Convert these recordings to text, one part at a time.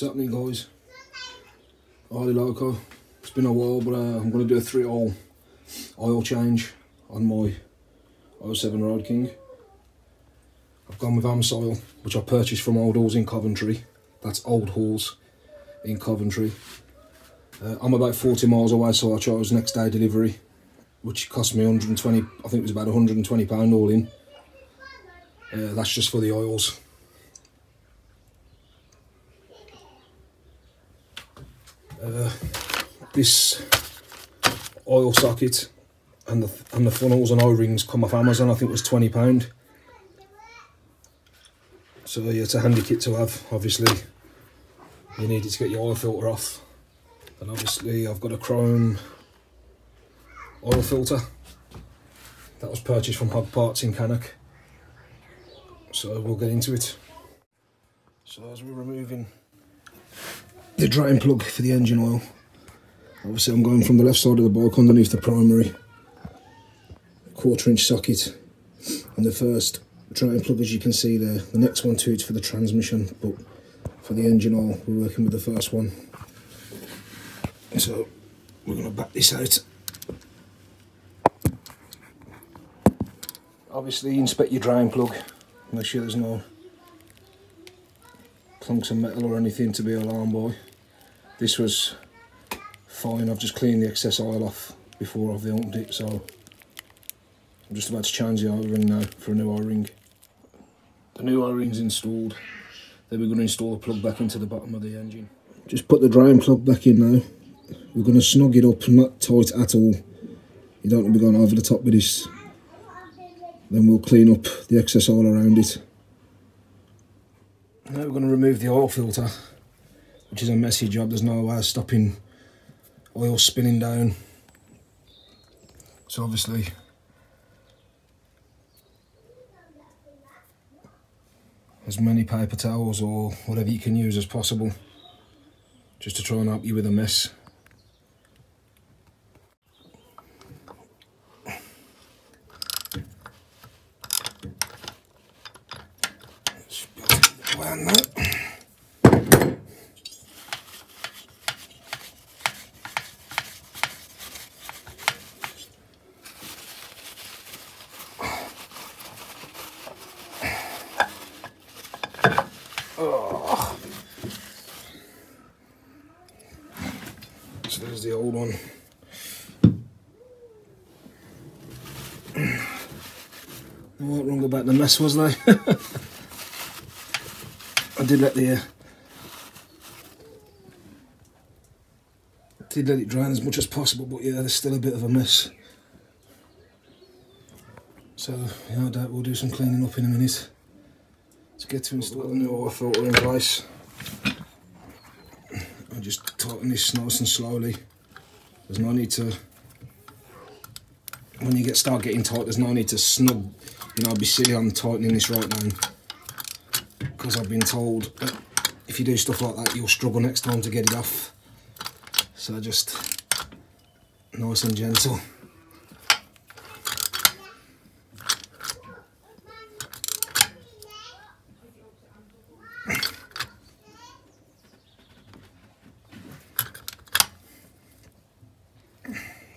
What's happening guys? Harley Loco. It's been a while but uh, I'm going to do a three hole oil change on my 07 Road King. I've gone with Amsoil which I purchased from Old Halls in Coventry. That's Old Halls in Coventry. Uh, I'm about 40 miles away so I chose next day delivery which cost me 120, I think it was about 120 pound all in. Uh, that's just for the oils. Uh, this oil socket and the and the funnels and O-rings come off Amazon. I think it was twenty pound. So yeah, it's a handy kit to have. Obviously, you need it to get your oil filter off. And obviously, I've got a chrome oil filter that was purchased from Hog Parts in Cannock. So we'll get into it. So as we're removing the drain plug for the engine oil, obviously I'm going from the left side of the bike underneath the primary quarter inch socket and the first drain plug as you can see there. The next one too is for the transmission but for the engine oil we're working with the first one. So we're going to back this out obviously inspect your drain plug make sure there's no clunks of metal or anything to be alarmed by this was fine. I've just cleaned the excess oil off before I've opened it so I'm just about to change the O-ring now for a new O-ring the new O-ring's installed. Then we're going to install the plug back into the bottom of the engine. Just put the drain plug back in now. We're going to snug it up not tight at all. You don't want to be going over the top with this. Then we'll clean up the excess oil around it. Now we're going to remove the oil filter, which is a messy job. There's no way of stopping oil spilling down. So obviously, as many paper towels or whatever you can use as possible, just to try and help you with a mess. Oh. So there's the old one. What wrong about the mess was there? I did let the uh, did let it dry as much as possible, but yeah, there's still a bit of a mess. So yeah, I doubt we'll do some cleaning up in a minute get to install the new oil filter in place. I'm just tighten this nice and slowly. There's no need to, when you get start getting tight, there's no need to snug, you know, I'd be silly on tightening this right now. Because I've been told that if you do stuff like that, you'll struggle next time to get it off. So just nice and gentle.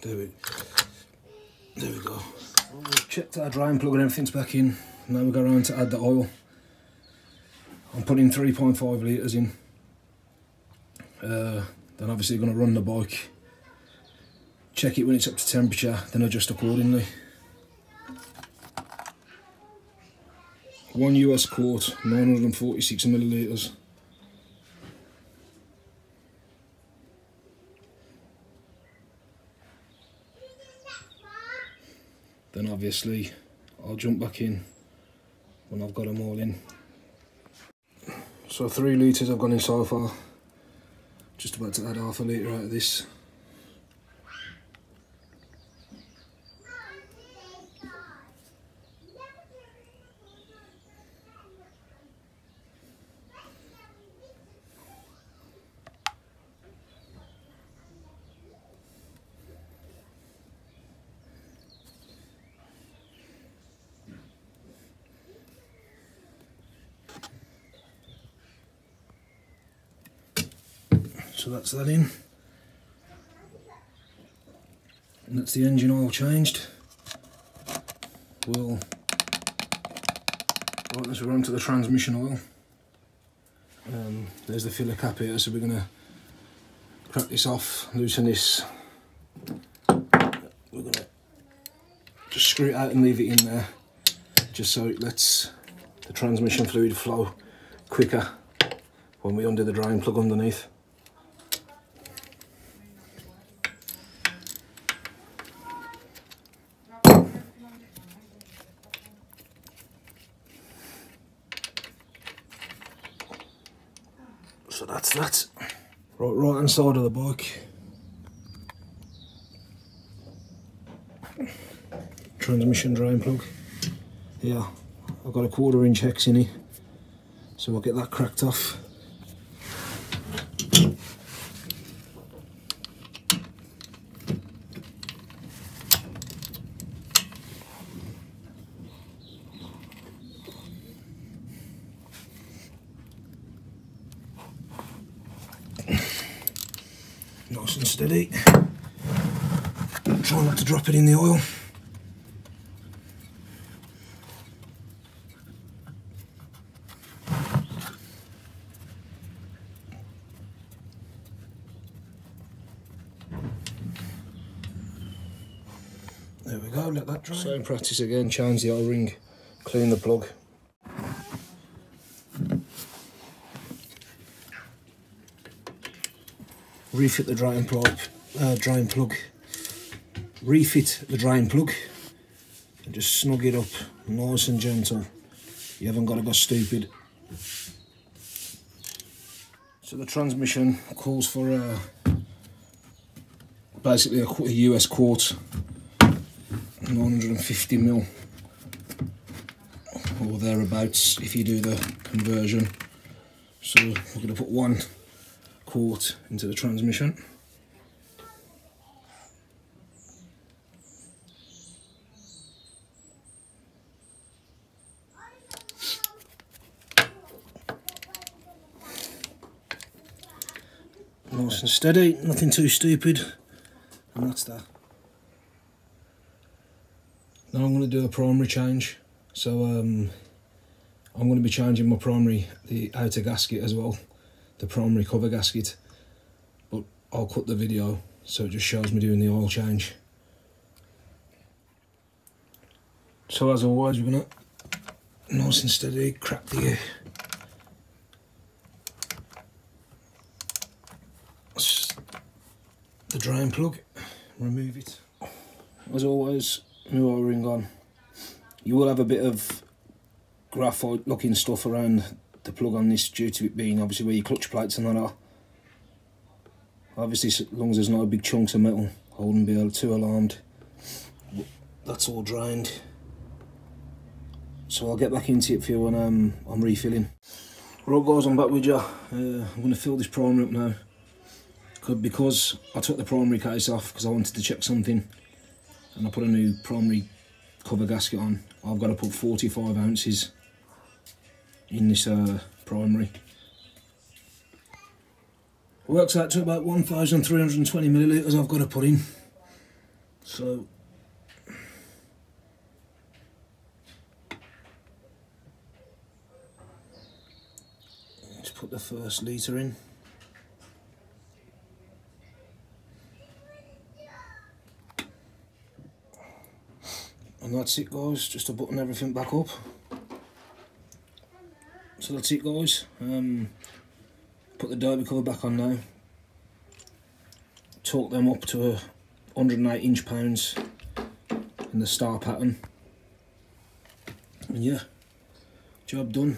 There we, there we go. We've checked our drying plug and everything's back in. Now we go around to add the oil. I'm putting 3.5 litres in. Uh, then obviously going to run the bike. Check it when it's up to temperature, then adjust accordingly. One US quart, 946 millilitres. Then obviously I'll jump back in when I've got them all in. So three litres I've gone in so far. Just about to add half a litre out of this. So that's that in. And that's the engine oil changed. We'll right this we're on to the transmission oil. Um, there's the filler cap here, so we're gonna crack this off, loosen this. We're gonna just screw it out and leave it in there, just so it lets the transmission fluid flow quicker when we undo the drain plug underneath. So that's that. Right, right hand side of the bike. Transmission drain plug. Yeah, I've got a quarter inch hex in it. So I'll get that cracked off. Nice and steady. Try not to drop it in the oil. There we go, let that dry. Same practice again, change the O-ring, clean the plug. Refit the drying plug, uh, drying plug, refit the drying plug, and just snug it up, nice and gentle. You haven't got to go stupid. So the transmission calls for uh, basically a, a US quart, 950 mil or thereabouts if you do the conversion. So we're going to put one quart into the transmission. Nice and steady, nothing too stupid, and that's that. Now I'm going to do a primary change, so um, I'm going to be changing my primary, the outer gasket as well the primary cover gasket but I'll cut the video so it just shows me doing the oil change. So as always we're gonna nice and steady crack the the drain plug remove it. As always new O-ring on. You will have a bit of graphite looking stuff around the plug on this due to it being obviously where your clutch plates and that are. Obviously, as long as there's not a big chunks of metal, I wouldn't be too alarmed. That's all drained. So I'll get back into it for you when um, I'm refilling. Right guys, I'm back with you. Uh, I'm going to fill this primary up now. Because I took the primary case off because I wanted to check something. And I put a new primary cover gasket on. I've got to put 45 ounces in this uh, primary. Works out to about 1,320 millilitres I've got to put in. So, let's put the first litre in. And that's it guys, just to button everything back up so that's it guys. Um, put the derby cover back on now. Torque them up to 108 inch pounds in the star pattern. And yeah job done